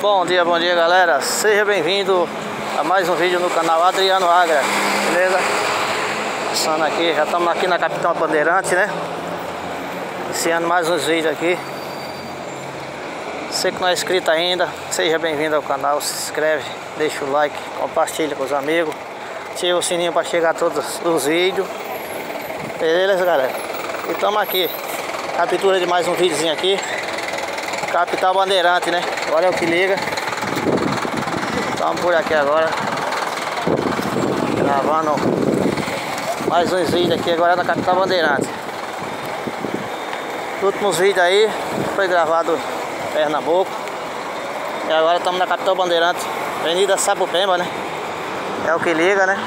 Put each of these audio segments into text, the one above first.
Bom dia, bom dia galera, seja bem-vindo a mais um vídeo no canal Adriano Agra, beleza? Passando aqui, já estamos aqui na Capitão Bandeirante, né? Iniciando mais uns vídeos aqui. Você que não é inscrito ainda, seja bem-vindo ao canal, se inscreve, deixa o like, compartilha com os amigos. Ativa o sininho para chegar todos os vídeos. Beleza galera? E estamos aqui, captura de mais um videozinho aqui Capital Bandeirante, né? Agora é o que liga. Estamos por aqui agora. Gravando mais uns vídeos aqui agora na Capital Bandeirante. Os últimos vídeos aí foi gravado em Pernambuco. E agora estamos na Capital Bandeirante, Avenida Sapupemba, né? É o que liga, né?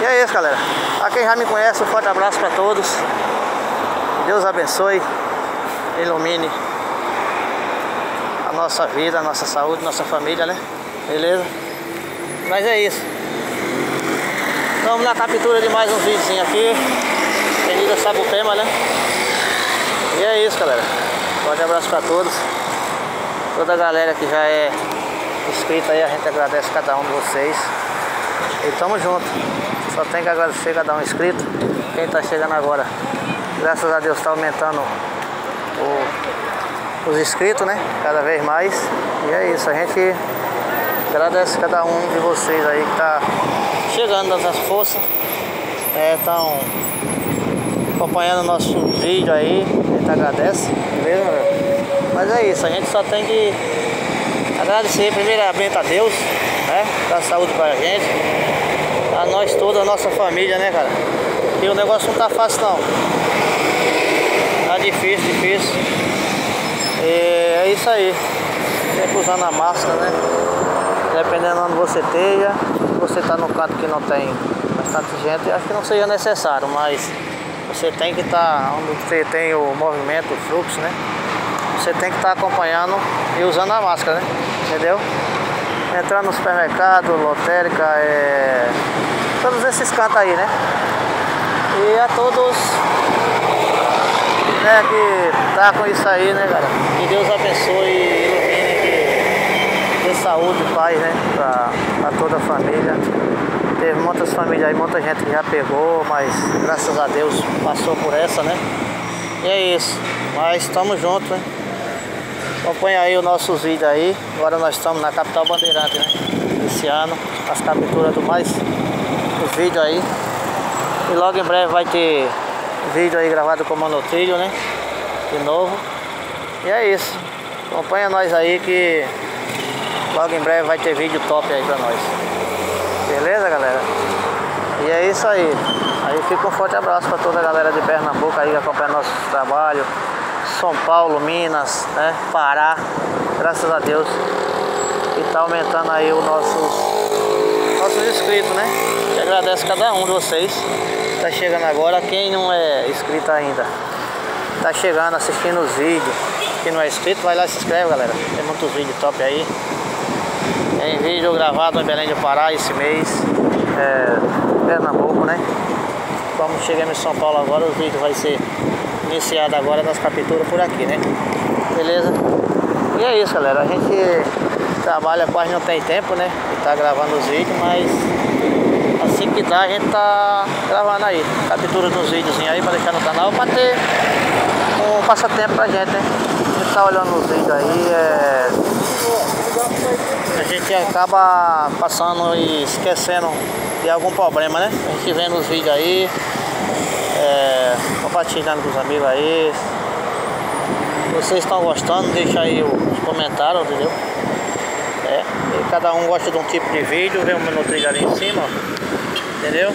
E é isso, galera. A quem já me conhece, um forte abraço para todos. Deus abençoe, ilumine nossa vida, nossa saúde, nossa família, né? Beleza? Mas é isso. Estamos na captura de mais um vídeo aqui. Avenida Sabupema, né? E é isso, galera. Forte abraço para todos. Toda a galera que já é inscrita aí, a gente agradece cada um de vocês. E tamo junto. Só tem que agradecer cada um inscrito. Quem tá chegando agora. Graças a Deus tá aumentando o os inscritos, né? Cada vez mais. E é isso, a gente agradece cada um de vocês aí que tá chegando das forças. Estão é, acompanhando nosso vídeo aí. A gente agradece, beleza? Mas é isso, a gente só tem que agradecer primeiramente a Deus, né? Dar saúde pra gente. A nós toda, a nossa família, né, cara? E o negócio não tá fácil não. Tá difícil, difícil. E é isso aí. Sempre usando a máscara, né? Dependendo de onde você esteja, você está no canto que não tem bastante gente, acho que não seja necessário, mas você tem que estar tá onde você tem o movimento, o fluxo, né? Você tem que estar tá acompanhando e usando a máscara, né? Entendeu? Entrando no supermercado, lotérica, é... todos esses cantos aí, né? E a todos né, que tá com isso aí, né, cara? Que Deus abençoe e ilumine, que dê saúde e paz, né, pra, pra toda a família. Teve muitas famílias aí, muita gente que já pegou, mas graças a Deus passou por essa, né? E é isso. Mas estamos juntos, né? Acompanha aí os nossos vídeos aí. Agora nós estamos na capital Bandeirante, né? Esse ano, as capturas do mais os vídeos aí. E logo em breve vai ter Vídeo aí gravado com o monotrilho, né? De novo. E é isso. Acompanha nós aí que logo em breve vai ter vídeo top aí pra nós. Beleza, galera? E é isso aí. Aí fica um forte abraço para toda a galera de Pernambuco aí que acompanha nosso trabalho. São Paulo, Minas, né? Pará. Graças a Deus. E tá aumentando aí os nossos, nossos inscritos, né? E agradeço cada um de vocês tá chegando agora, quem não é inscrito ainda, tá chegando, assistindo os vídeos. Quem não é inscrito, vai lá e se inscreve, galera. Tem muitos vídeos top aí. Tem vídeo gravado em Belém do Pará esse mês, é, Pernambuco, né? Como chegamos em São Paulo agora, o vídeo vai ser iniciado agora nas capturas por aqui, né? Beleza? E é isso, galera. A gente trabalha quase não tem tempo, né? Tá gravando os vídeos, mas assim que dá a gente tá gravando aí, captura dos vídeos aí pra deixar no canal pra ter um passatempo pra gente, né? A gente tá olhando os vídeos aí, é... a gente acaba passando e esquecendo de algum problema, né? A gente vendo os vídeos aí, é... compartilhando com os amigos aí. Vocês estão gostando, deixa aí os comentários, entendeu? É, cada um gosta de um tipo de vídeo, vê o meu trilho ali em cima, entendeu?